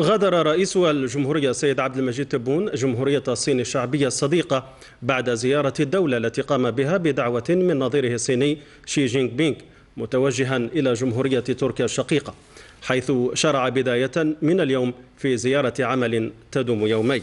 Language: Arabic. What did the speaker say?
غادر رئيس الجمهورية السيد عبد المجيد تبون جمهورية الصين الشعبية الصديقة بعد زيارة الدولة التي قام بها بدعوة من نظيره الصيني شي جينغ بينغ متوجها إلى جمهورية تركيا الشقيقة حيث شرع بداية من اليوم في زيارة عمل تدوم يومين.